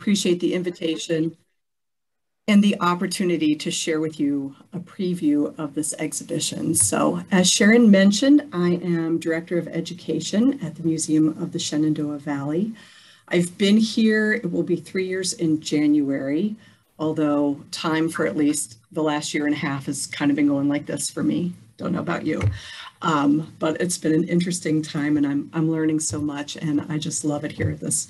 appreciate the invitation and the opportunity to share with you a preview of this exhibition. So as Sharon mentioned, I am Director of Education at the Museum of the Shenandoah Valley. I've been here, it will be three years in January, although time for at least the last year and a half has kind of been going like this for me. Don't know about you. Um, but it's been an interesting time and I'm, I'm learning so much and I just love it here at this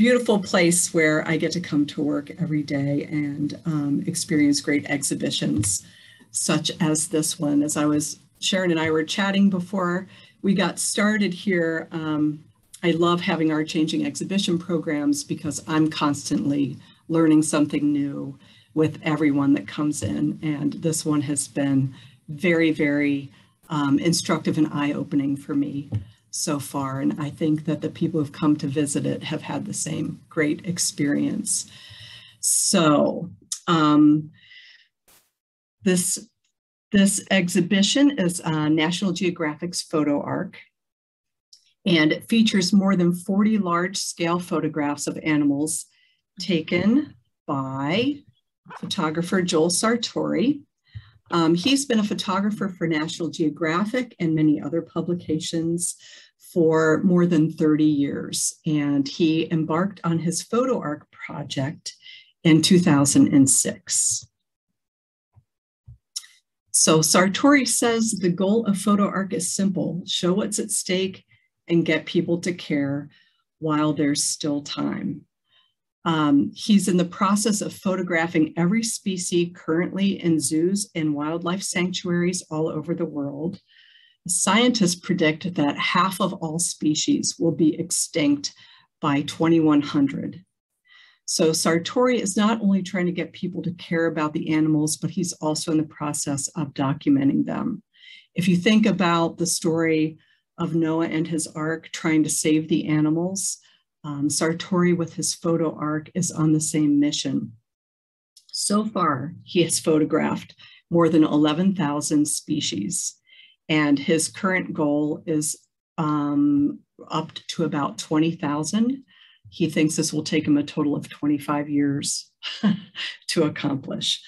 beautiful place where I get to come to work every day and um, experience great exhibitions such as this one. As I was, Sharon and I were chatting before we got started here, um, I love having our changing exhibition programs because I'm constantly learning something new with everyone that comes in. And this one has been very, very um, instructive and eye-opening for me so far. And I think that the people who've come to visit it have had the same great experience. So um, this, this exhibition is uh, National Geographic's Photo Ark. And it features more than 40 large scale photographs of animals taken by photographer Joel Sartore. Um, he's been a photographer for National Geographic and many other publications for more than 30 years. And he embarked on his Photo Ark project in 2006. So Sartore says the goal of Photo Ark is simple, show what's at stake and get people to care while there's still time. Um, he's in the process of photographing every species currently in zoos and wildlife sanctuaries all over the world. Scientists predict that half of all species will be extinct by 2100. So Sartore is not only trying to get people to care about the animals, but he's also in the process of documenting them. If you think about the story of Noah and his ark trying to save the animals, um, Sartore with his photo ark is on the same mission. So far, he has photographed more than 11,000 species, and his current goal is um, up to about 20,000. He thinks this will take him a total of 25 years to accomplish.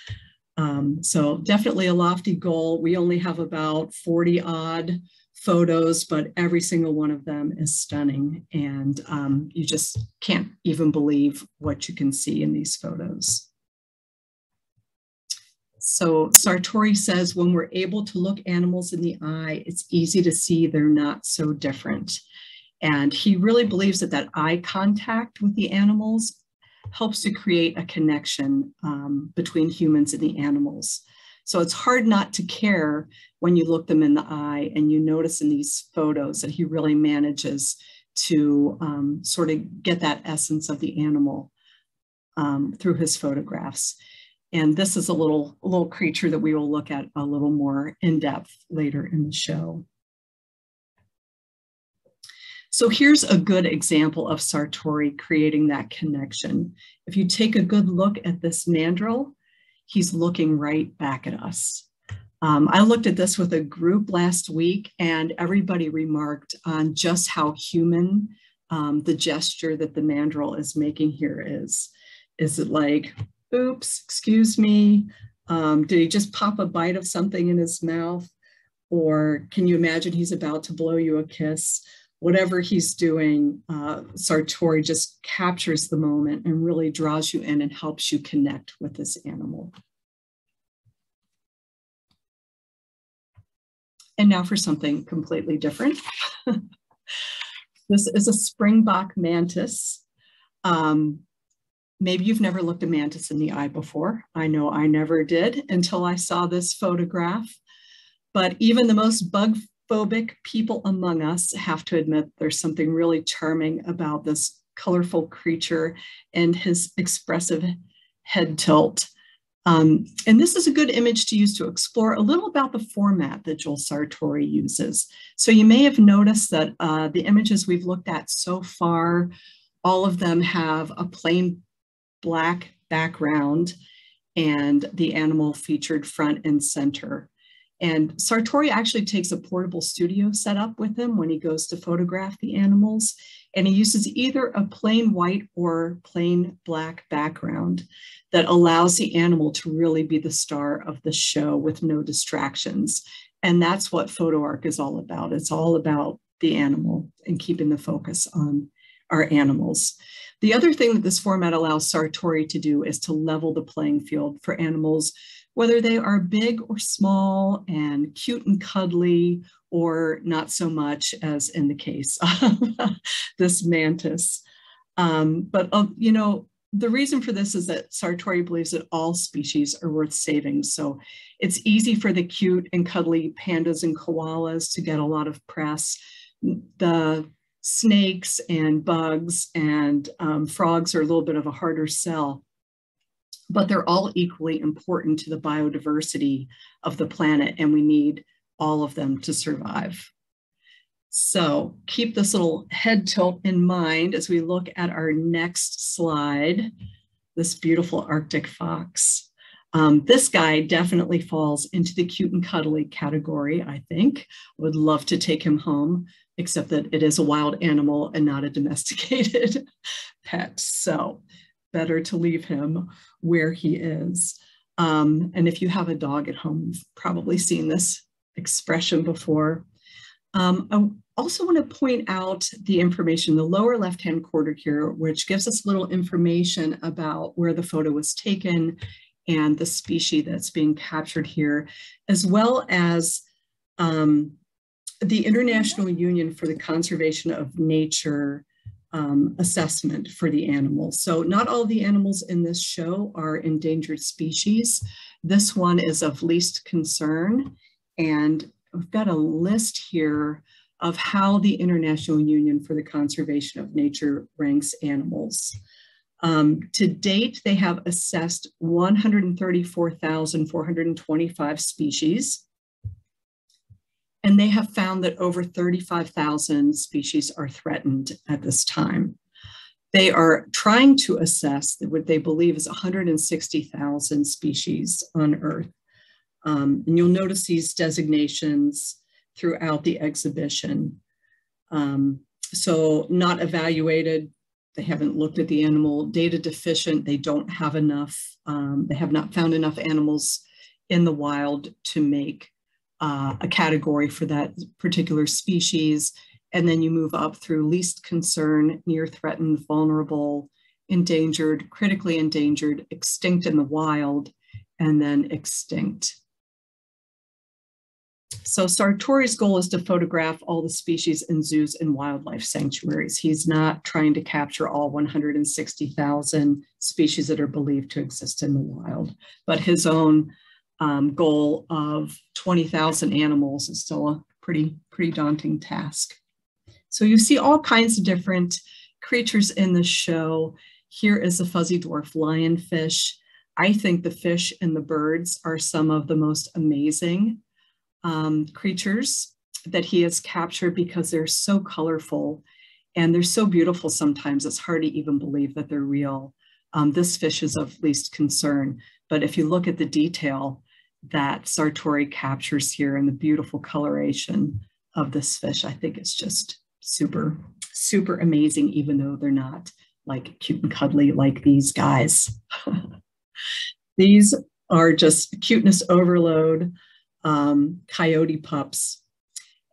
Um, so definitely a lofty goal. We only have about 40 odd photos, but every single one of them is stunning. And um, you just can't even believe what you can see in these photos. So Sartore says, when we're able to look animals in the eye, it's easy to see they're not so different. And he really believes that that eye contact with the animals helps to create a connection um, between humans and the animals. So it's hard not to care when you look them in the eye and you notice in these photos that he really manages to um, sort of get that essence of the animal um, through his photographs. And this is a little, a little creature that we will look at a little more in depth later in the show. So here's a good example of Sartore creating that connection. If you take a good look at this mandrill, he's looking right back at us. Um, I looked at this with a group last week and everybody remarked on just how human um, the gesture that the mandrill is making here is. Is it like, oops, excuse me, um, did he just pop a bite of something in his mouth? Or can you imagine he's about to blow you a kiss? Whatever he's doing, uh, Sartore just captures the moment and really draws you in and helps you connect with this animal. And now for something completely different. this is a springbok mantis. Um, maybe you've never looked a mantis in the eye before. I know I never did until I saw this photograph. But even the most bug phobic people among us have to admit there's something really charming about this colorful creature and his expressive head tilt. Um, and this is a good image to use to explore a little about the format that Joel Sartore uses. So you may have noticed that uh, the images we've looked at so far, all of them have a plain black background and the animal featured front and center. And Sartore actually takes a portable studio setup with him when he goes to photograph the animals. And he uses either a plain white or plain black background that allows the animal to really be the star of the show with no distractions. And that's what PhotoArk is all about. It's all about the animal and keeping the focus on our animals. The other thing that this format allows Sartore to do is to level the playing field for animals, whether they are big or small and cute and cuddly or not so much as in the case of this mantis. Um, but, uh, you know, the reason for this is that Sartore believes that all species are worth saving. So it's easy for the cute and cuddly pandas and koalas to get a lot of press. The snakes and bugs and um, frogs are a little bit of a harder sell, but they're all equally important to the biodiversity of the planet, and we need all of them to survive. So keep this little head tilt in mind as we look at our next slide, this beautiful Arctic fox. Um, this guy definitely falls into the cute and cuddly category, I think. Would love to take him home, except that it is a wild animal and not a domesticated pet. So better to leave him where he is. Um, and if you have a dog at home, you've probably seen this expression before. Um, I also want to point out the information, the lower left-hand quarter here, which gives us a little information about where the photo was taken and the species that's being captured here, as well as um, the International Union for the Conservation of Nature um, assessment for the animals. So not all the animals in this show are endangered species. This one is of least concern and we've got a list here of how the International Union for the Conservation of Nature ranks animals. Um, to date, they have assessed 134,425 species, and they have found that over 35,000 species are threatened at this time. They are trying to assess what they believe is 160,000 species on Earth. Um, and you'll notice these designations throughout the exhibition. Um, so not evaluated, they haven't looked at the animal, data deficient, they don't have enough, um, they have not found enough animals in the wild to make uh, a category for that particular species. And then you move up through least concern, near threatened, vulnerable, endangered, critically endangered, extinct in the wild, and then extinct. So Sartore's goal is to photograph all the species in zoos and wildlife sanctuaries. He's not trying to capture all 160,000 species that are believed to exist in the wild, but his own um, goal of 20,000 animals is still a pretty, pretty daunting task. So you see all kinds of different creatures in the show. Here is a fuzzy dwarf lionfish. I think the fish and the birds are some of the most amazing um, creatures that he has captured because they're so colorful and they're so beautiful sometimes it's hard to even believe that they're real. Um, this fish is of least concern, but if you look at the detail that Sartore captures here and the beautiful coloration of this fish, I think it's just super, super amazing, even though they're not like cute and cuddly like these guys. these are just cuteness overload um, coyote pups.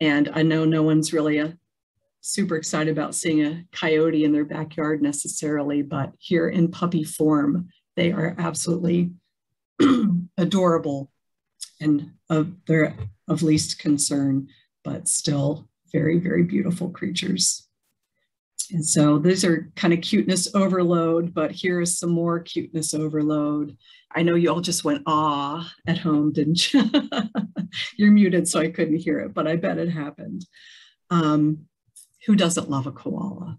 And I know no one's really a, super excited about seeing a coyote in their backyard necessarily, but here in puppy form, they are absolutely adorable and of, they're of least concern, but still very, very beautiful creatures. And so these are kind of cuteness overload, but here is some more cuteness overload. I know you all just went ah at home, didn't you? You're muted, so I couldn't hear it, but I bet it happened. Um, who doesn't love a koala?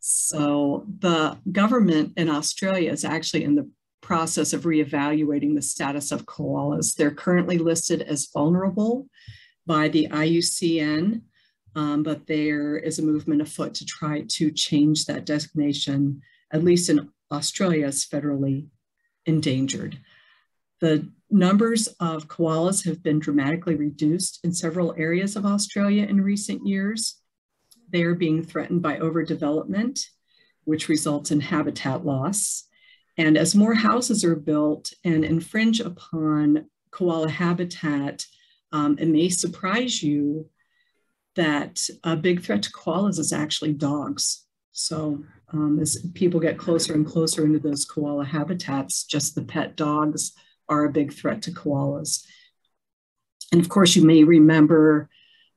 So the government in Australia is actually in the process of reevaluating the status of koalas. They're currently listed as vulnerable by the IUCN, um, but there is a movement afoot to try to change that designation, at least in Australia, as federally endangered. The numbers of koalas have been dramatically reduced in several areas of Australia in recent years. They are being threatened by overdevelopment, which results in habitat loss. And as more houses are built and infringe upon koala habitat, um, it may surprise you that a big threat to koalas is actually dogs. So um, as people get closer and closer into those koala habitats, just the pet dogs are a big threat to koalas. And of course, you may remember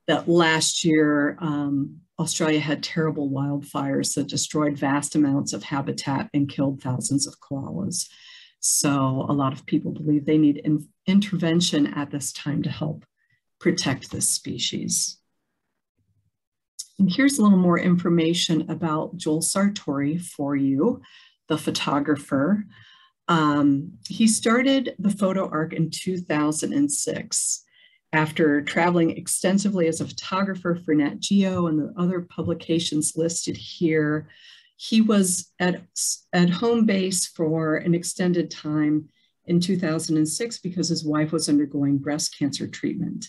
that last year, um, Australia had terrible wildfires that destroyed vast amounts of habitat and killed thousands of koalas. So a lot of people believe they need in intervention at this time to help protect this species. And here's a little more information about Joel Sartore for you, the photographer. Um, he started the photo ark in 2006 after traveling extensively as a photographer for Nat Geo and the other publications listed here. He was at, at home base for an extended time in 2006 because his wife was undergoing breast cancer treatment.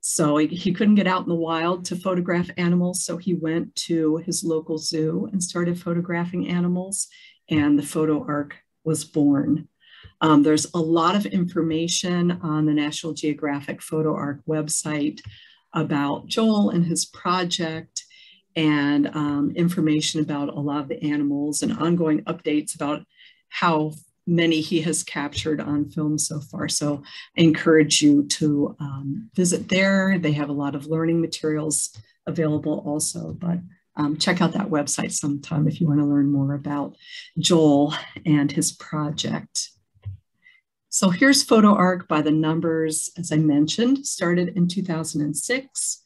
So he, he couldn't get out in the wild to photograph animals. So he went to his local zoo and started photographing animals, and the photo ark was born. Um, there's a lot of information on the National Geographic Photo Ark website about Joel and his project and um, information about a lot of the animals and ongoing updates about how many he has captured on film so far. So I encourage you to um, visit there. They have a lot of learning materials available also, but um, check out that website sometime if you want to learn more about Joel and his project. So here's Photo Ark by the numbers, as I mentioned, started in 2006,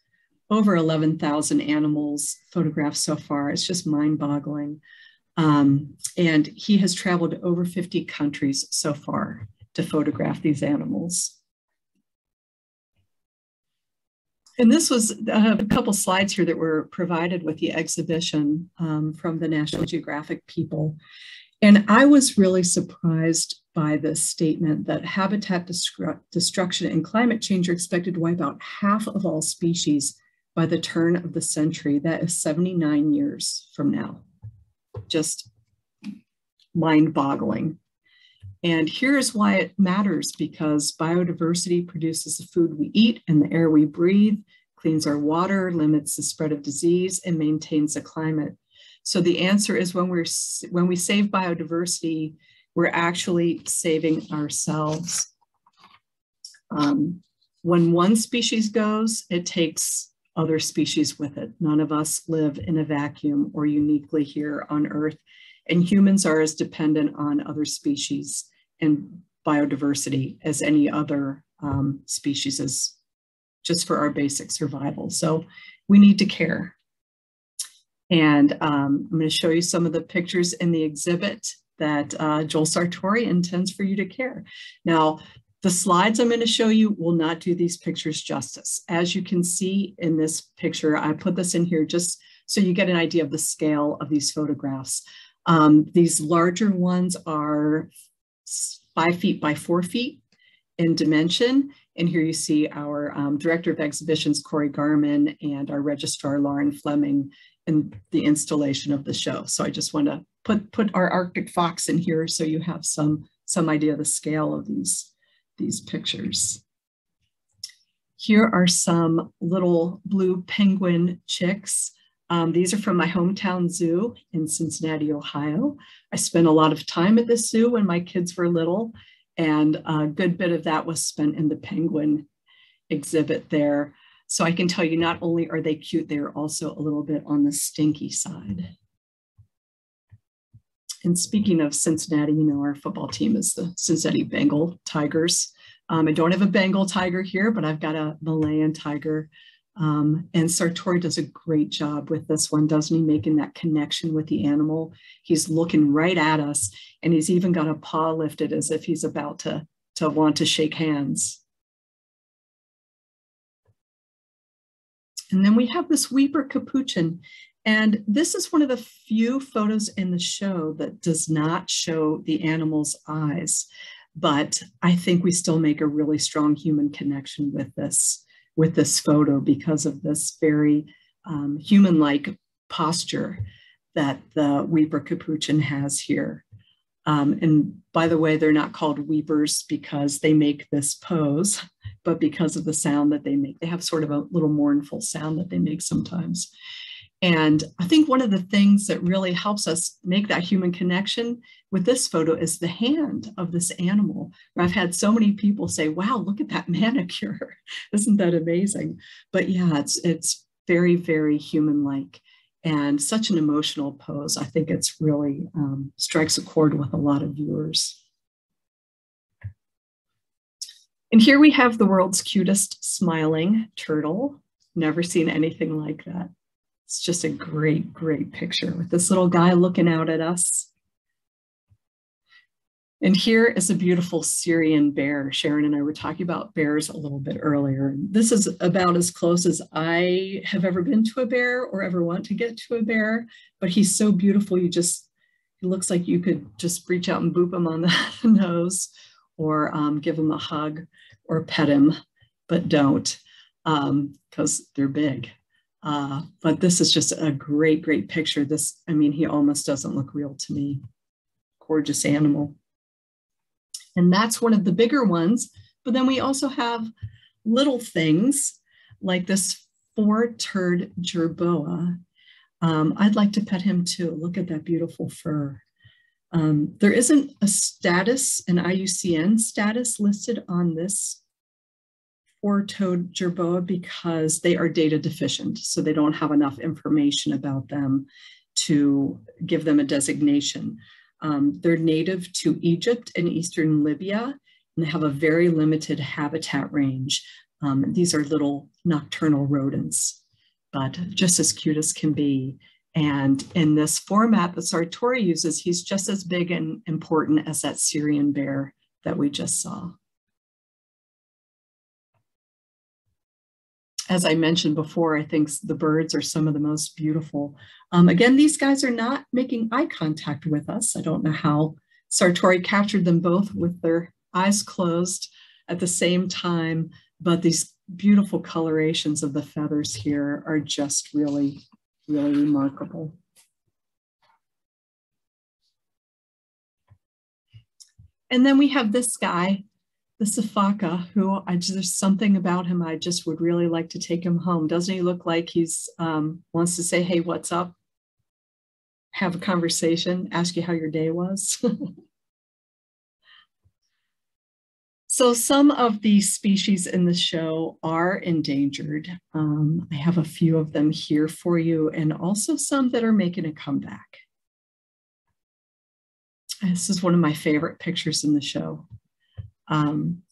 over 11,000 animals photographed so far. It's just mind boggling. Um, and he has traveled to over 50 countries so far to photograph these animals. And this was uh, a couple slides here that were provided with the exhibition um, from the National Geographic people. And I was really surprised by this statement that habitat destru destruction and climate change are expected to wipe out half of all species by the turn of the century. That is 79 years from now just mind boggling. And here's why it matters because biodiversity produces the food we eat and the air we breathe, cleans our water, limits the spread of disease, and maintains the climate. So the answer is when we're when we save biodiversity, we're actually saving ourselves. Um, when one species goes, it takes other species with it. None of us live in a vacuum or uniquely here on Earth, and humans are as dependent on other species and biodiversity as any other um, species is just for our basic survival. So we need to care. And um, I'm going to show you some of the pictures in the exhibit that uh, Joel Sartore intends for you to care. Now, the slides I'm going to show you will not do these pictures justice. As you can see in this picture, I put this in here just so you get an idea of the scale of these photographs. Um, these larger ones are five feet by four feet in dimension. And here you see our um, Director of Exhibitions, Corey Garman, and our Registrar, Lauren Fleming, in the installation of the show. So I just want to put, put our Arctic fox in here so you have some, some idea of the scale of these these pictures. Here are some little blue penguin chicks. Um, these are from my hometown zoo in Cincinnati, Ohio. I spent a lot of time at this zoo when my kids were little, and a good bit of that was spent in the penguin exhibit there. So I can tell you not only are they cute, they're also a little bit on the stinky side. And speaking of Cincinnati, you know, our football team is the Cincinnati Bengal Tigers. Um, I don't have a Bengal tiger here, but I've got a Malayan tiger. Um, and Sartore does a great job with this one, doesn't he? Making that connection with the animal. He's looking right at us, and he's even got a paw lifted as if he's about to, to want to shake hands. And then we have this Weeper capuchin. And this is one of the few photos in the show that does not show the animal's eyes. but I think we still make a really strong human connection with this with this photo because of this very um, human-like posture that the weeper capuchin has here. Um, and by the way, they're not called weepers because they make this pose, but because of the sound that they make. They have sort of a little mournful sound that they make sometimes. And I think one of the things that really helps us make that human connection with this photo is the hand of this animal. I've had so many people say, wow, look at that manicure. Isn't that amazing? But yeah, it's, it's very, very human-like and such an emotional pose. I think it's really um, strikes a chord with a lot of viewers. And here we have the world's cutest smiling turtle. Never seen anything like that. It's just a great, great picture with this little guy looking out at us. And here is a beautiful Syrian bear. Sharon and I were talking about bears a little bit earlier. This is about as close as I have ever been to a bear or ever want to get to a bear, but he's so beautiful. You just, it looks like you could just reach out and boop him on the nose or um, give him a hug or pet him, but don't because um, they're big. Uh, but this is just a great, great picture. This, I mean, he almost doesn't look real to me. Gorgeous animal. And that's one of the bigger ones. But then we also have little things like this four-toed jerboa. Um, I'd like to pet him too. Look at that beautiful fur. Um, there isn't a status, an IUCN status listed on this four-toed jerboa because they are data deficient. So they don't have enough information about them to give them a designation. Um, they're native to Egypt and Eastern Libya, and they have a very limited habitat range. Um, these are little nocturnal rodents, but just as cute as can be. And in this format that Sartore uses, he's just as big and important as that Syrian bear that we just saw. as I mentioned before, I think the birds are some of the most beautiful. Um, again, these guys are not making eye contact with us. I don't know how Sartore captured them both with their eyes closed at the same time, but these beautiful colorations of the feathers here are just really, really remarkable. And then we have this guy the Sifaka, who I just, there's something about him I just would really like to take him home. Doesn't he look like he's um, wants to say, hey, what's up? Have a conversation, ask you how your day was. so some of the species in the show are endangered. Um, I have a few of them here for you and also some that are making a comeback. This is one of my favorite pictures in the show. Um,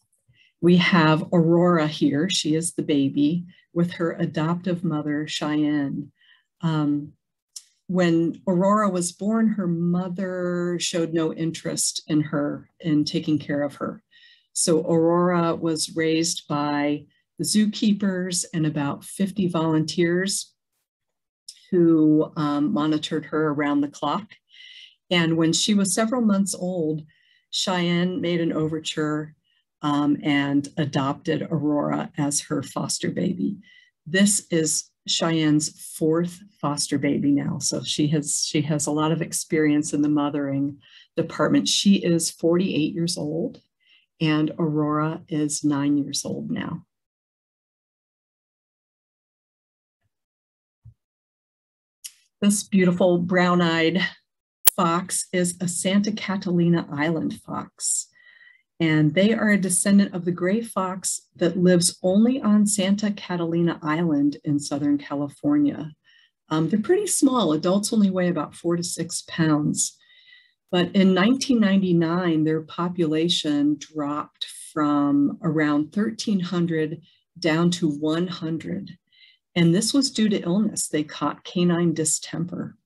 we have Aurora here. She is the baby with her adoptive mother, Cheyenne. Um, when Aurora was born, her mother showed no interest in her, in taking care of her. So Aurora was raised by the zookeepers and about 50 volunteers who um, monitored her around the clock. And when she was several months old, Cheyenne made an overture um, and adopted Aurora as her foster baby. This is Cheyenne's fourth foster baby now. So she has she has a lot of experience in the mothering department. She is 48 years old and Aurora is nine years old now. This beautiful brown-eyed fox is a Santa Catalina Island fox. And they are a descendant of the gray fox that lives only on Santa Catalina Island in Southern California. Um, they're pretty small. Adults only weigh about four to six pounds. But in 1999, their population dropped from around 1,300 down to 100. And this was due to illness. They caught canine distemper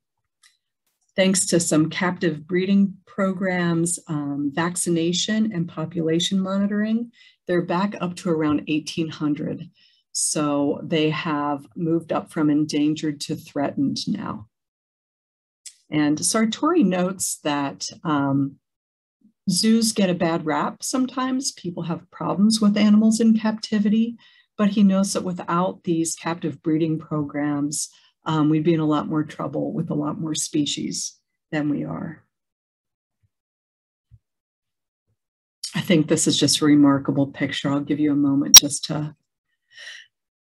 thanks to some captive breeding programs, um, vaccination, and population monitoring, they're back up to around 1,800. So they have moved up from endangered to threatened now. And Sartore notes that um, zoos get a bad rap sometimes. People have problems with animals in captivity, but he knows that without these captive breeding programs, um, we'd be in a lot more trouble with a lot more species than we are. I think this is just a remarkable picture. I'll give you a moment just to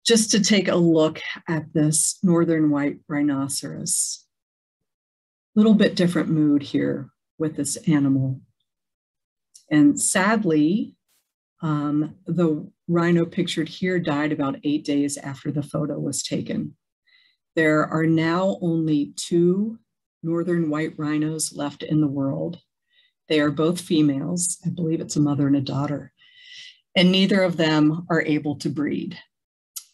just to take a look at this northern white rhinoceros. Little bit different mood here with this animal. And sadly, um, the rhino pictured here died about eight days after the photo was taken. There are now only two northern white rhinos left in the world. They are both females. I believe it's a mother and a daughter. And neither of them are able to breed.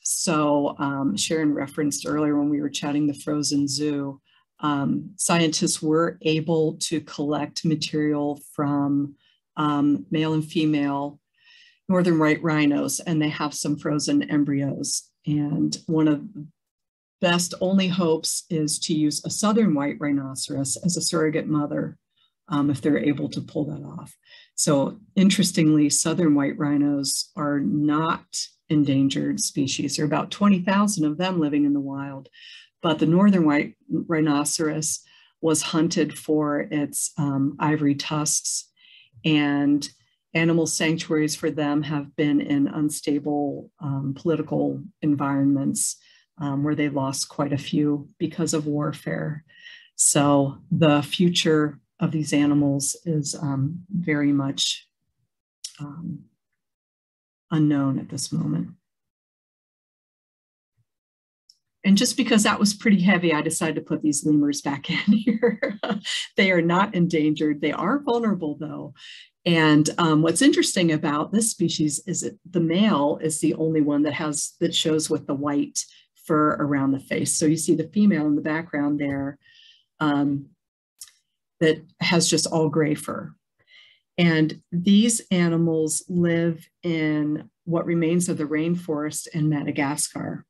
So um, Sharon referenced earlier when we were chatting the frozen zoo, um, scientists were able to collect material from um, male and female northern white rhinos, and they have some frozen embryos. And one of the best only hopes is to use a southern white rhinoceros as a surrogate mother um, if they're able to pull that off. So interestingly, southern white rhinos are not endangered species. There are about 20,000 of them living in the wild, but the northern white rhinoceros was hunted for its um, ivory tusks and animal sanctuaries for them have been in unstable um, political environments um, where they lost quite a few because of warfare. So the future of these animals is um, very much um, unknown at this moment. And just because that was pretty heavy, I decided to put these lemurs back in here. they are not endangered. They are vulnerable though. And um, what's interesting about this species is that the male is the only one that has that shows with the white fur around the face. So you see the female in the background there um, that has just all gray fur. And these animals live in what remains of the rainforest in Madagascar.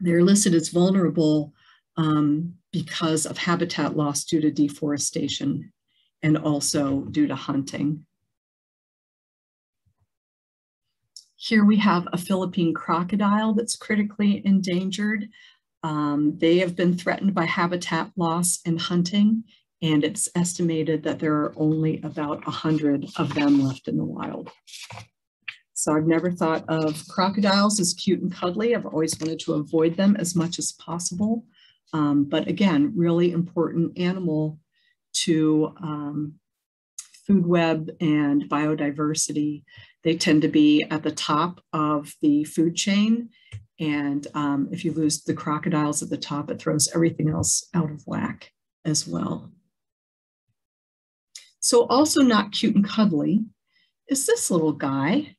They're listed as vulnerable um, because of habitat loss due to deforestation and also due to hunting. Here we have a Philippine crocodile that's critically endangered. Um, they have been threatened by habitat loss and hunting, and it's estimated that there are only about 100 of them left in the wild. So I've never thought of crocodiles as cute and cuddly. I've always wanted to avoid them as much as possible. Um, but again, really important animal to um, food web and biodiversity. They tend to be at the top of the food chain. And um, if you lose the crocodiles at the top, it throws everything else out of whack as well. So also not cute and cuddly is this little guy.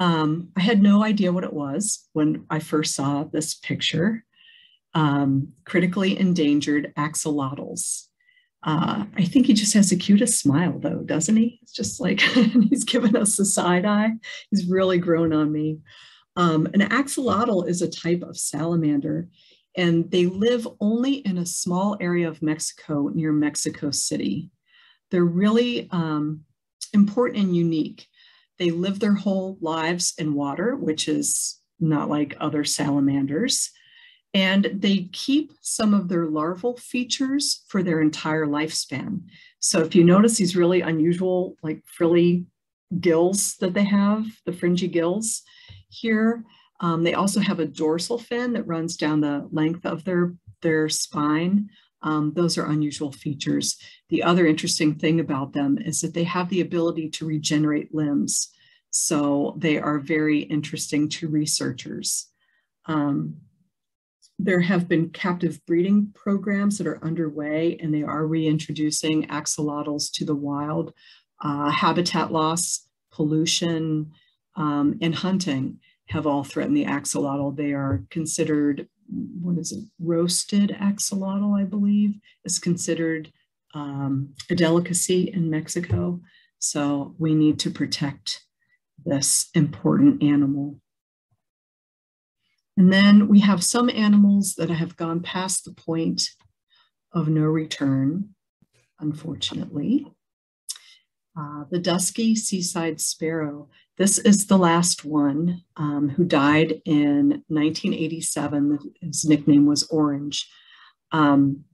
Um, I had no idea what it was when I first saw this picture. Um, critically endangered axolotls. Uh, I think he just has the cutest smile though, doesn't he? It's just like he's given us the side eye. He's really grown on me. Um, an axolotl is a type of salamander and they live only in a small area of Mexico near Mexico City. They're really um, important and unique. They live their whole lives in water, which is not like other salamanders. And they keep some of their larval features for their entire lifespan. So if you notice these really unusual, like frilly gills that they have, the fringy gills here, um, they also have a dorsal fin that runs down the length of their, their spine. Um, those are unusual features. The other interesting thing about them is that they have the ability to regenerate limbs. So they are very interesting to researchers. Um, there have been captive breeding programs that are underway and they are reintroducing axolotls to the wild. Uh, habitat loss, pollution, um, and hunting have all threatened the axolotl. They are considered what is it, roasted axolotl, I believe, is considered um, a delicacy in Mexico. So we need to protect this important animal. And then we have some animals that have gone past the point of no return, unfortunately. Uh, the dusky seaside sparrow. This is the last one um, who died in 1987. His nickname was Orange. Um,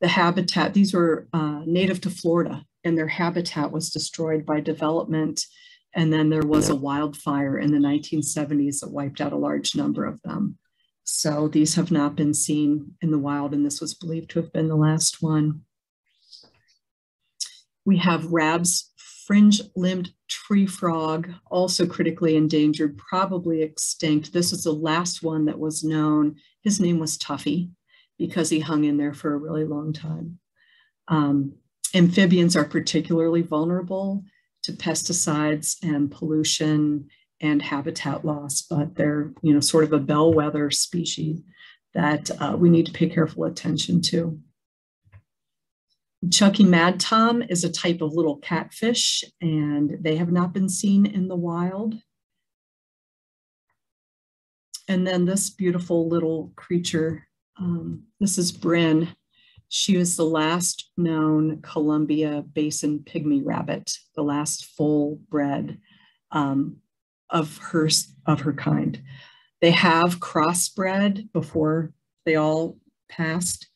the habitat, these were uh, native to Florida, and their habitat was destroyed by development. And then there was a wildfire in the 1970s that wiped out a large number of them. So these have not been seen in the wild, and this was believed to have been the last one. We have Rabb's fringe-limbed tree frog, also critically endangered, probably extinct. This is the last one that was known. His name was Tuffy because he hung in there for a really long time. Um, amphibians are particularly vulnerable to pesticides and pollution and habitat loss, but they're you know sort of a bellwether species that uh, we need to pay careful attention to. Chucky madtom is a type of little catfish, and they have not been seen in the wild. And then this beautiful little creature, um, this is Bryn. She was the last known Columbia Basin pygmy rabbit, the last full bred um, of her of her kind. They have crossbred before they all passed.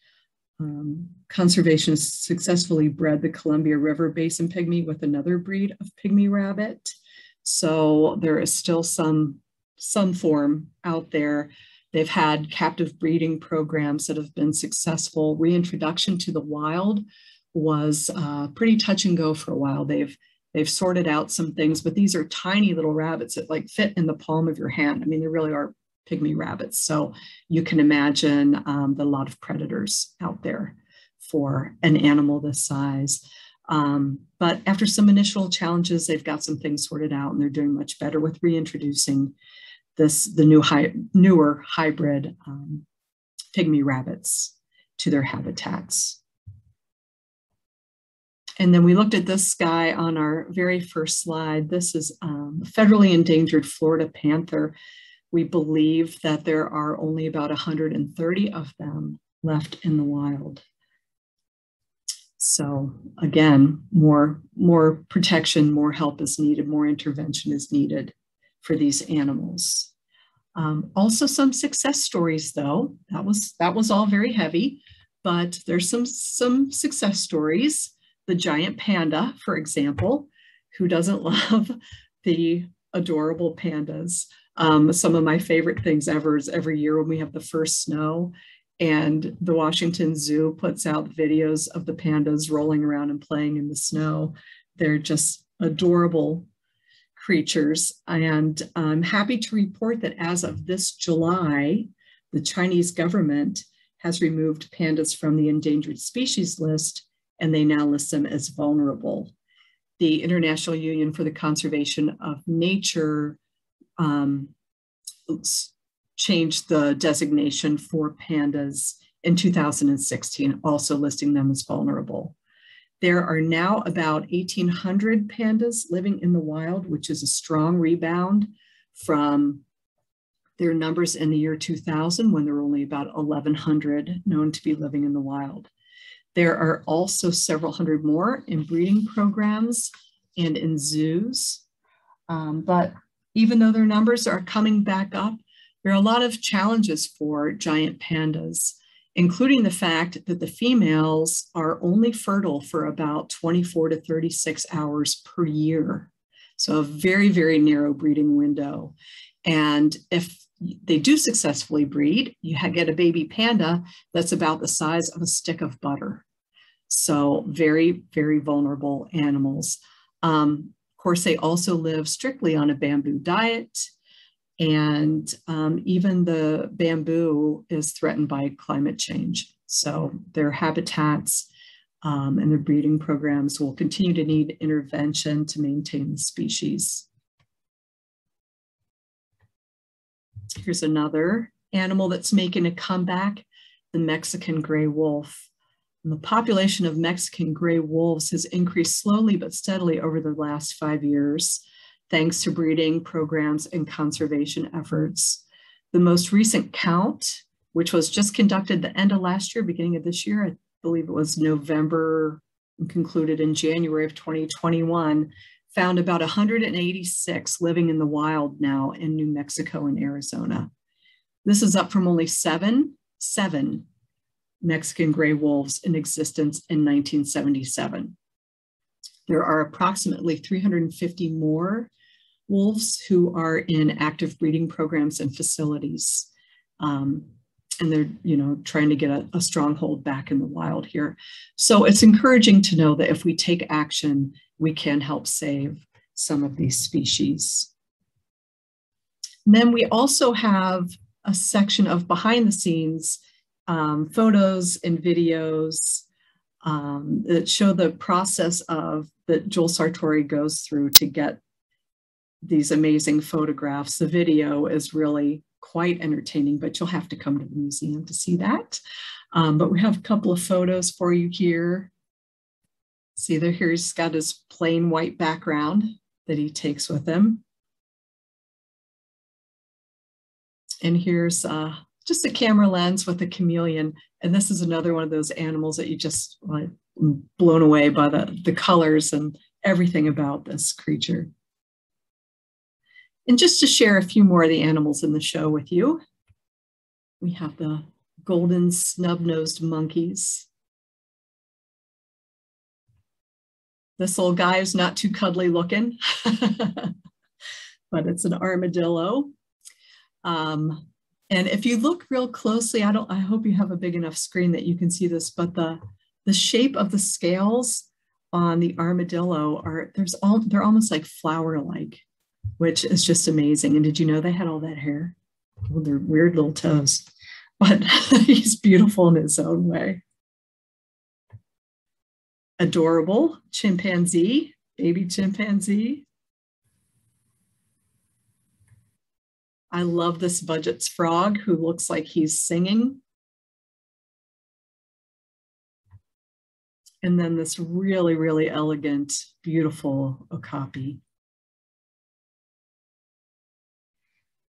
Um, conservation successfully bred the Columbia River Basin pygmy with another breed of pygmy rabbit. So there is still some, some form out there. They've had captive breeding programs that have been successful. Reintroduction to the wild was uh, pretty touch and go for a while. They've they've sorted out some things, but these are tiny little rabbits that like fit in the palm of your hand. I mean, they really are pygmy rabbits. So you can imagine um, the lot of predators out there for an animal this size. Um, but after some initial challenges, they've got some things sorted out and they're doing much better with reintroducing this, the new high, newer hybrid um, pygmy rabbits to their habitats. And then we looked at this guy on our very first slide. This is um, federally endangered Florida panther. We believe that there are only about 130 of them left in the wild. So again, more, more protection, more help is needed, more intervention is needed for these animals. Um, also some success stories though, that was, that was all very heavy, but there's some, some success stories. The giant panda, for example, who doesn't love the adorable pandas. Um, some of my favorite things ever is every year when we have the first snow and the Washington Zoo puts out videos of the pandas rolling around and playing in the snow. They're just adorable creatures. And I'm happy to report that as of this July, the Chinese government has removed pandas from the endangered species list and they now list them as vulnerable. The International Union for the Conservation of Nature um, changed the designation for pandas in 2016, also listing them as vulnerable. There are now about 1,800 pandas living in the wild, which is a strong rebound from their numbers in the year 2000 when there were only about 1,100 known to be living in the wild. There are also several hundred more in breeding programs and in zoos. Um, but even though their numbers are coming back up, there are a lot of challenges for giant pandas, including the fact that the females are only fertile for about 24 to 36 hours per year. So a very, very narrow breeding window. And if they do successfully breed, you get a baby panda that's about the size of a stick of butter. So very, very vulnerable animals. Um, course, they also live strictly on a bamboo diet. And um, even the bamboo is threatened by climate change. So their habitats um, and their breeding programs will continue to need intervention to maintain the species. Here's another animal that's making a comeback, the Mexican gray wolf. The population of Mexican gray wolves has increased slowly but steadily over the last five years, thanks to breeding programs and conservation efforts. The most recent count, which was just conducted the end of last year, beginning of this year, I believe it was November concluded in January of 2021, found about 186 living in the wild now in New Mexico and Arizona. This is up from only seven, seven Mexican gray wolves in existence in 1977. There are approximately 350 more wolves who are in active breeding programs and facilities. Um, and they're, you know, trying to get a, a stronghold back in the wild here. So it's encouraging to know that if we take action, we can help save some of these species. And then we also have a section of behind the scenes um, photos and videos um, that show the process of that Joel Sartore goes through to get these amazing photographs. The video is really quite entertaining, but you'll have to come to the museum to see that. Um, but we have a couple of photos for you here. See there, here he's got his plain white background that he takes with him. And here's uh, just a camera lens with a chameleon. And this is another one of those animals that you just like blown away by the, the colors and everything about this creature. And just to share a few more of the animals in the show with you, we have the golden snub-nosed monkeys. This little guy is not too cuddly looking, but it's an armadillo. Um, and if you look real closely, I don't, I hope you have a big enough screen that you can see this, but the, the shape of the scales on the armadillo are, there's all, they're almost like flower-like, which is just amazing. And did you know they had all that hair? Well, they're weird little toes, but he's beautiful in his own way. Adorable chimpanzee, baby chimpanzee. I love this Budgett's frog who looks like he's singing. And then this really, really elegant, beautiful okapi.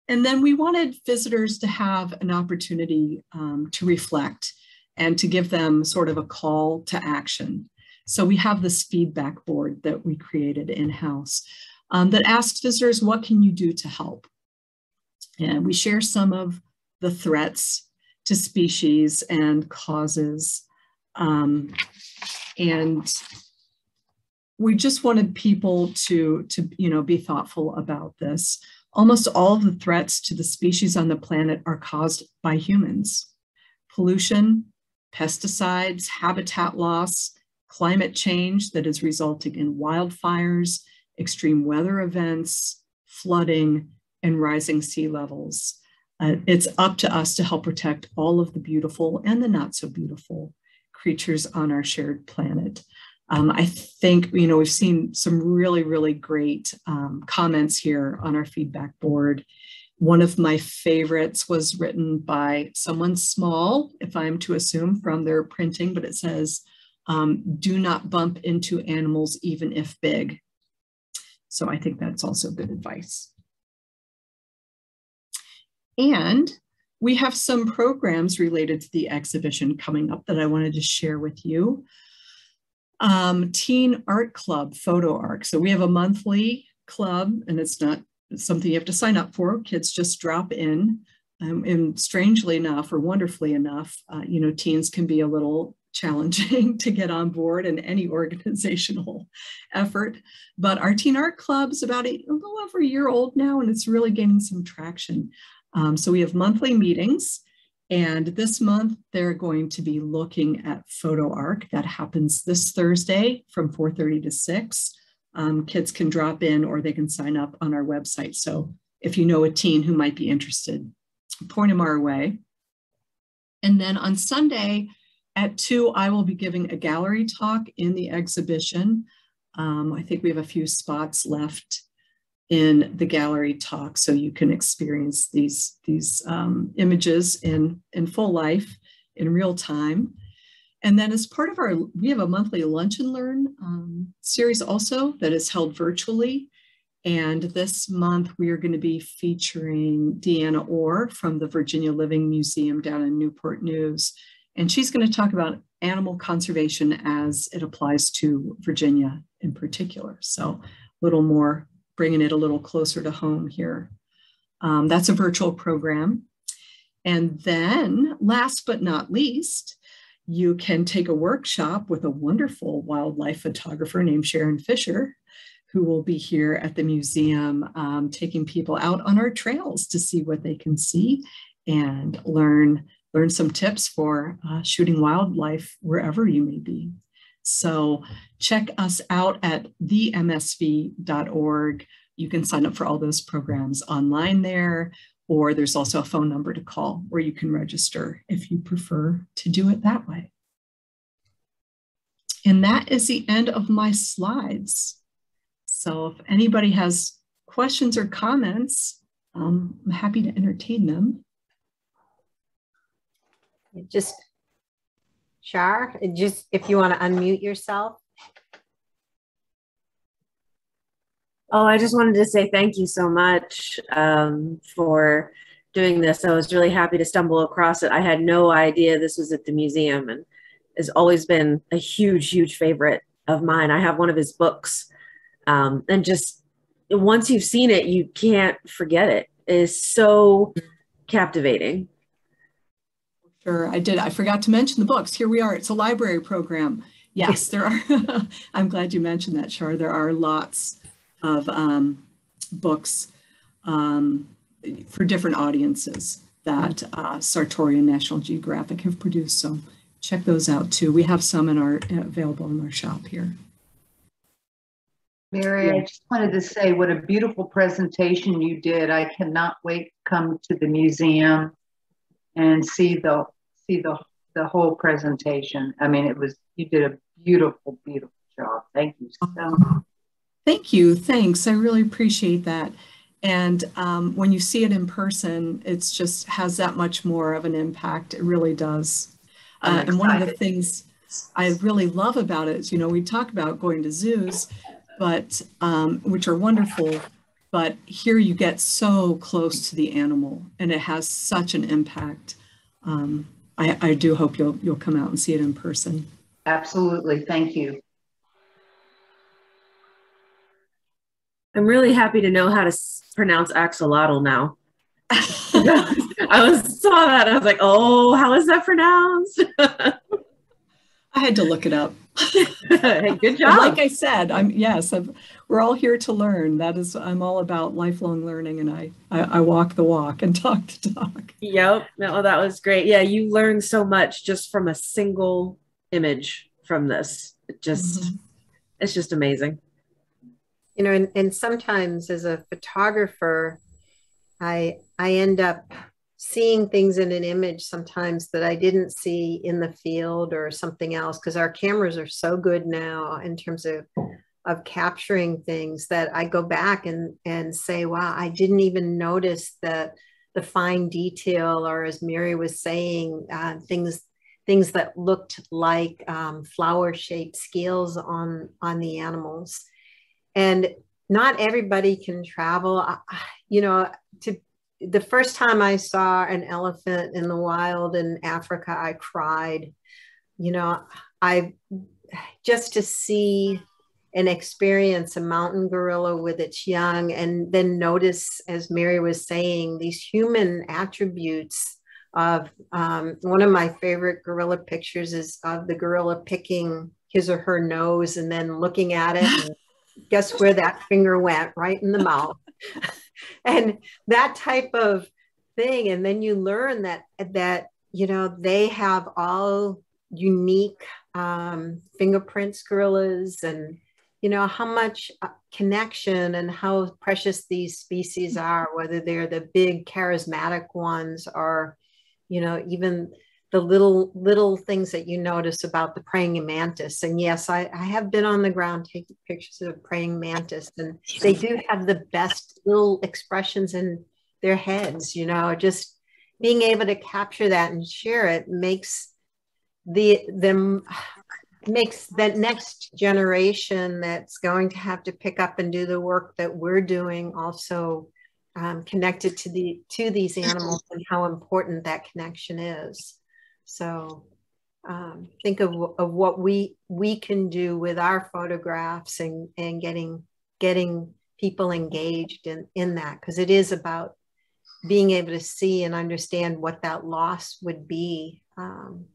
And then we wanted visitors to have an opportunity um, to reflect and to give them sort of a call to action. So we have this feedback board that we created in-house um, that asks visitors, what can you do to help? And we share some of the threats to species and causes. Um, and we just wanted people to, to you know, be thoughtful about this. Almost all of the threats to the species on the planet are caused by humans. Pollution, pesticides, habitat loss, climate change that is resulting in wildfires, extreme weather events, flooding, and rising sea levels. Uh, it's up to us to help protect all of the beautiful and the not so beautiful creatures on our shared planet. Um, I think, you know, we've seen some really, really great um, comments here on our feedback board. One of my favorites was written by someone small, if I'm to assume from their printing, but it says, um, do not bump into animals even if big. So I think that's also good advice. And we have some programs related to the exhibition coming up that I wanted to share with you. Um, Teen Art Club Photo Ark. So we have a monthly club and it's not something you have to sign up for. Kids just drop in. Um, and strangely enough, or wonderfully enough, uh, you know, teens can be a little challenging to get on board in any organizational effort. But our Teen Art Club's about a, a little over a year old now, and it's really gaining some traction. Um, so we have monthly meetings and this month they're going to be looking at Photo Ark. That happens this Thursday from 4.30 to 6. Um, kids can drop in or they can sign up on our website. So if you know a teen who might be interested, point them our way. And then on Sunday at 2, I will be giving a gallery talk in the exhibition. Um, I think we have a few spots left in the gallery talk so you can experience these, these um, images in, in full life in real time. And then as part of our, we have a monthly lunch and learn um, series also that is held virtually. And this month we are going to be featuring Deanna Orr from the Virginia Living Museum down in Newport News. And she's going to talk about animal conservation as it applies to Virginia in particular. So a little more, bringing it a little closer to home here. Um, that's a virtual program. And then last but not least, you can take a workshop with a wonderful wildlife photographer named Sharon Fisher, who will be here at the museum um, taking people out on our trails to see what they can see and learn learn some tips for uh, shooting wildlife wherever you may be. So check us out at themsv.org. You can sign up for all those programs online there, or there's also a phone number to call where you can register if you prefer to do it that way. And that is the end of my slides. So if anybody has questions or comments, um, I'm happy to entertain them. Just, Shar, just if you want to unmute yourself. Oh, I just wanted to say thank you so much um, for doing this. I was really happy to stumble across it. I had no idea this was at the museum and has always been a huge, huge favorite of mine. I have one of his books. Um, and just once you've seen it, you can't forget it. It is so captivating. Sure, I did. I forgot to mention the books. Here we are. It's a library program. Yes, there are. I'm glad you mentioned that, Char. There are lots of um, books um, for different audiences that uh, Sartore and National Geographic have produced. So check those out too. We have some in our available in our shop here. Mary, I just wanted to say what a beautiful presentation you did. I cannot wait to come to the museum and see the see the the whole presentation. I mean, it was you did a beautiful, beautiful job. Thank you so much. Thank you. Thanks. I really appreciate that. And um, when you see it in person, it's just has that much more of an impact. It really does. Uh, and one of the things I really love about it is, you know, we talk about going to zoos, but um, which are wonderful, but here you get so close to the animal and it has such an impact. Um, I, I do hope you'll you'll come out and see it in person. Absolutely. Thank you. I'm really happy to know how to pronounce axolotl now. I was saw that. I was like, oh, how is that pronounced? I had to look it up. Hey, good job. like I said, I'm yes, i we're all here to learn. That is, I'm all about lifelong learning, and I, I, I walk the walk and talk the talk. Yep. No, that was great. Yeah, you learn so much just from a single image from this. It just, mm-hmm. it's just amazing. You know, and, and sometimes as a photographer, I I end up seeing things in an image sometimes that I didn't see in the field or something else because our cameras are so good now in terms of of capturing things that I go back and and say, wow, I didn't even notice that the fine detail, or as Mary was saying, uh, things things that looked like um, flower shaped scales on on the animals, and not everybody can travel. I, you know, to the first time I saw an elephant in the wild in Africa, I cried. You know, I just to see and experience a mountain gorilla with its young, and then notice, as Mary was saying, these human attributes of um, one of my favorite gorilla pictures is of the gorilla picking his or her nose and then looking at it. guess where that finger went? Right in the mouth. and that type of thing. And then you learn that that you know they have all unique um, fingerprints gorillas and you know how much uh, connection and how precious these species are whether they're the big charismatic ones or you know even the little little things that you notice about the praying mantis. And yes I, I have been on the ground taking pictures of praying mantis and they do have the best little expressions in their heads you know just being able to capture that and share it makes the them makes that next generation that's going to have to pick up and do the work that we're doing also um, connected to the to these animals and how important that connection is so um, think of, of what we we can do with our photographs and and getting getting people engaged in in that because it is about being able to see and understand what that loss would be um,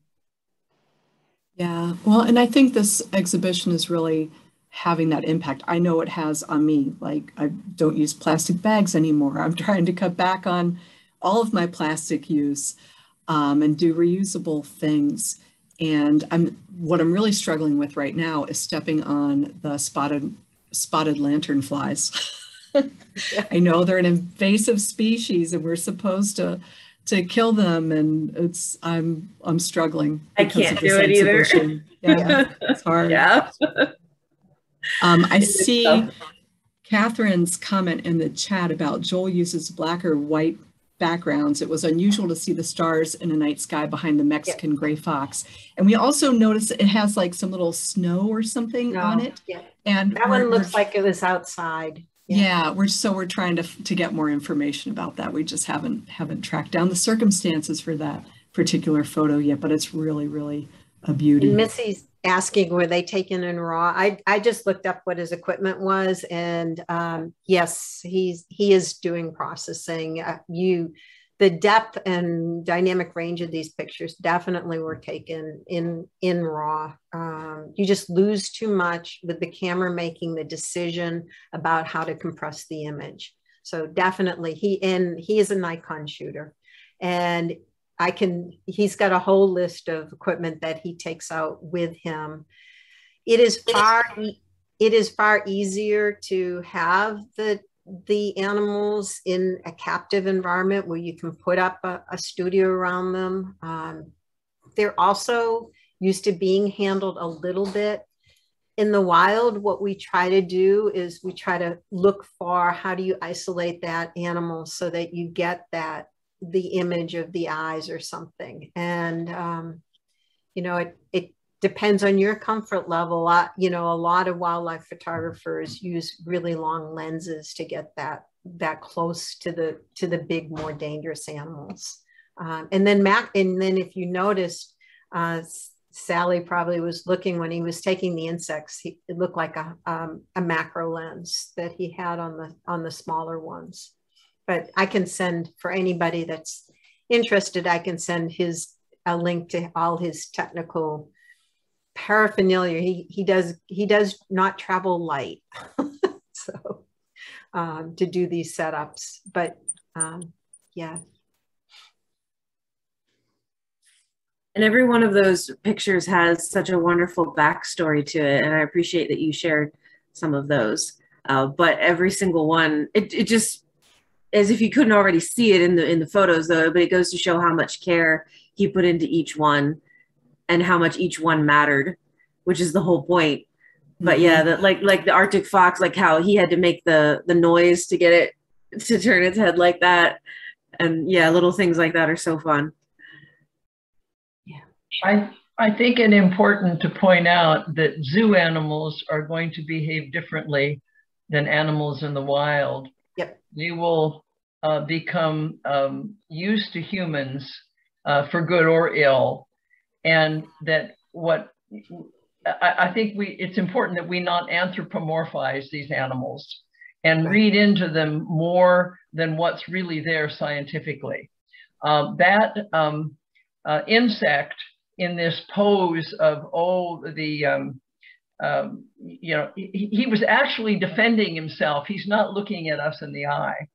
yeah well and i think this exhibition is really having that impact. I know it has on me like i don't use plastic bags anymore. I'm trying to cut back on all of my plastic use um, and do reusable things and I'm what I'm really struggling with right now is stepping on the spotted spotted lantern flies. I know they're an invasive species and we're supposed to to kill them and it's I'm I'm struggling. I can't do it either. Yeah, it's hard. Yeah. um, I see Catherine's comment in the chat about Joel uses black or white backgrounds, it was unusual to see the stars in a night sky behind the Mexican yeah. gray fox. And we also noticed it has like some little snow or something no. on it. Yeah. And that one looks like it was outside. Yeah. yeah, we're so we're trying to to get more information about that. We just haven't haven't tracked down the circumstances for that particular photo yet, but it's really really a beauty. And Missy's asking were they taken in raw? I i just looked up what his equipment was and um, yes he's he is doing processing. Uh, you the depth and dynamic range of these pictures definitely were taken in in raw. Um, you just lose too much with the camera making the decision about how to compress the image. So definitely he and he is a nikon shooter. And I can, he's got a whole list of equipment that he takes out with him. It is far, it is far easier to have the the animals in a captive environment where you can put up a, a studio around them. Um, they're also used to being handled a little bit in the wild. What we try to do is we try to look for how do you isolate that animal so that you get that the image of the eyes or something. And, um, you know, it, it depends on your comfort level. You know, a lot of wildlife photographers use really long lenses to get that that close to the to the big, more dangerous animals. Um, and then Mac, and then if you noticed, uh, Sally probably was looking when he was taking the insects. He, it looked like a um, a macro lens that he had on the on the smaller ones but I can send for anybody that's interested, I can send his a link to all his technical paraphernalia. He he does he does not travel light, so um, to do these setups. But um, yeah. And every one of those pictures has such a wonderful backstory to it, and I appreciate that you shared some of those. Uh, but every single one, it, it just as if you couldn't already see it in the in the photos though but it goes to show how much care he put into each one and how much each one mattered which is the whole point. But yeah mm-hmm. the, like like the arctic fox like how he had to make the the noise to get it to turn its head like that. And yeah little things like that are so fun. Yeah. I i think it important to point out that zoo animals are going to behave differently than animals in the wild Yep. They will uh, become um, used to humans uh, for good or ill, and that what I, I, think we it's important that we not anthropomorphize these animals and read into them more than what's really there scientifically. Um, that um, uh, insect in this pose of oh the um, you know, he, he, was actually defending himself. He's not looking at us in the eye.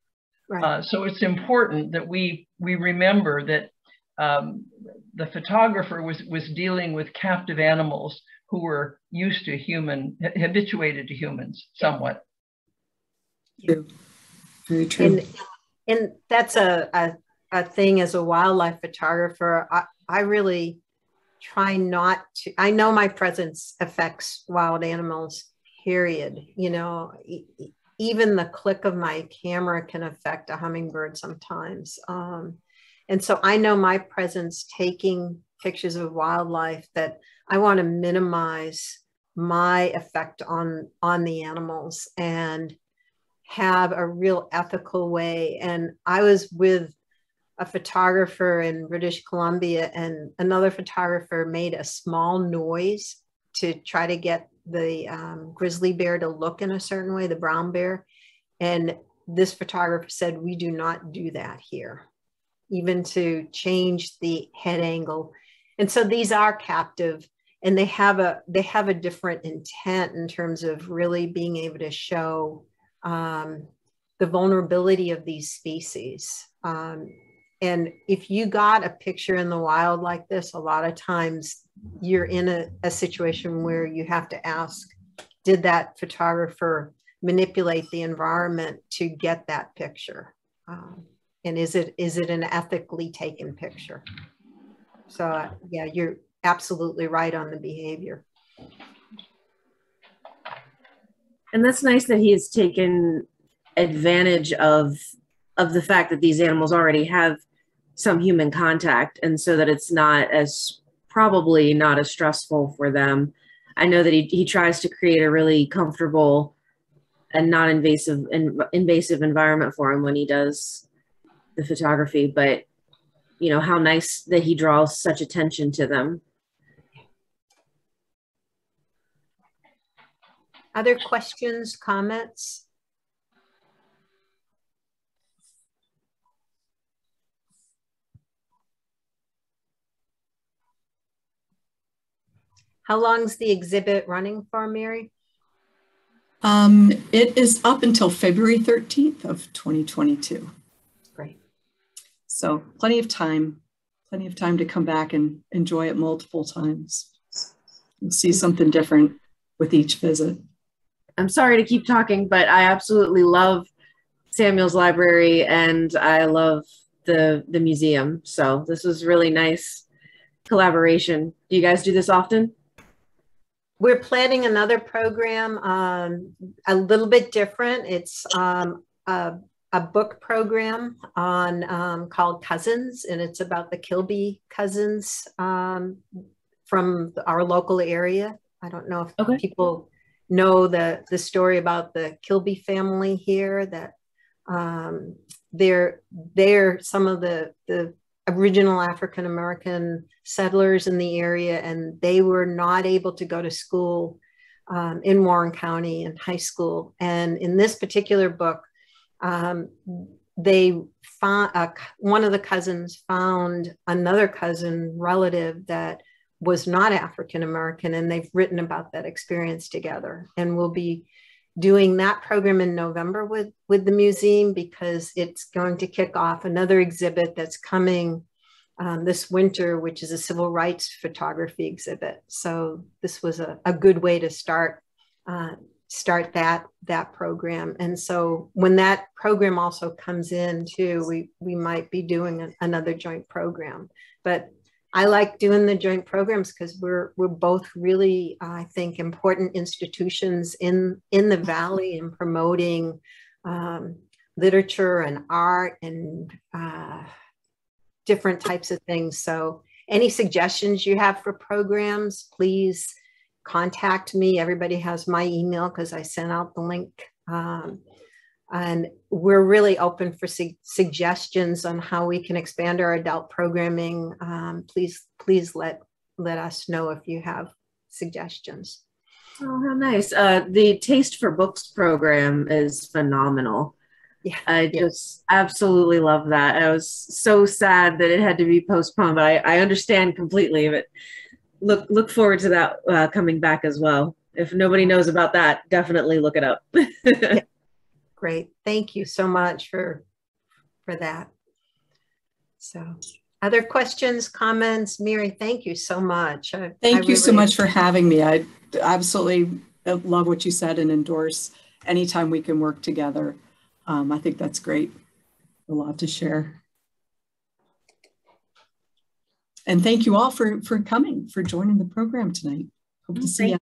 Right. Uh, so it's important that we we remember that um, the photographer was was dealing with captive animals who were used to human, habituated to humans somewhat. True. Very true. And, and that's a, a, a thing as a wildlife photographer. I, I really try not to i know my presence affects wild animals period you know even the click of my camera can affect a hummingbird sometimes um, and so i know my presence taking pictures of wildlife that i want to minimize my effect on on the animals and have a real ethical way and i was with a photographer in British Columbia and another photographer made a small noise to try to get the um, grizzly bear to look in a certain way, the brown bear. And this photographer said, we do not do that here, even to change the head angle. And so these are captive and they have a they have a different intent in terms of really being able to show um, the vulnerability of these species. Um, and if you got a picture in the wild like this, a lot of times you're in a, a situation where you have to ask, did that photographer manipulate the environment to get that picture? Um, and is it is it an ethically taken picture? So uh, yeah, you're absolutely right on the behavior. And that's nice that he has taken advantage of of the fact that these animals already have some human contact and so that it's not as probably not as stressful for them. I know that he, he tries to create a really comfortable and not invasive and invasive environment for him when he does the photography, but you know, how nice that he draws such attention to them. Other questions, comments? How long's the exhibit running for, Mary? Um, it is up until February 13th of 2022. Great. So plenty of time, plenty of time to come back and enjoy it multiple times. You'll see something different with each visit. I'm sorry to keep talking, but I absolutely love Samuels library and I love the the museum. So this was really nice collaboration. Do you guys do this often? We're planning another program, um, a little bit different. It's um, a, a, book program on um, called Cousins, and it's about the Kilby cousins um, from our local area. I don't know if okay. people know the the story about the Kilby family here. That um, they're they're some of the the original African American settlers in the area, and they were not able to go to school um, in Warren County in high school. And in this particular book, um, they found uh, one of the cousins found another cousin relative that was not African American, and they've written about that experience together. And we'll be doing that program in November with, with the museum because it's going to kick off another exhibit that's coming um, this winter, which is a civil rights photography exhibit. So this was a, a good way to start uh, start that that program. And so when that program also comes in too, we we might be doing another joint program. But I like doing the joint programs because we're we're both really, I think, important institutions in in the valley in promoting um, literature and art and uh, different types of things. So, any suggestions you have for programs, please contact me. Everybody has my email because I sent out the link. Um, and we're really open for su suggestions on how we can expand our adult programming. Um, please, please let let us know if you have suggestions. Oh, how nice! Uh, the Taste for Books program is phenomenal. Yeah, I just absolutely love that. I was so sad that it had to be postponed, but I, I understand completely. But look look forward to that uh, coming back as well. If nobody knows about that, definitely look it up. yeah. Great. Thank you so much for for that. So other questions, comments? Mary, thank you so much. I, thank I you really so much for having me. I absolutely love what you said and endorse anytime we can work together. Um, I think that's great. A lot to share. And thank you all for, for coming, for joining the program tonight. Hope to see you.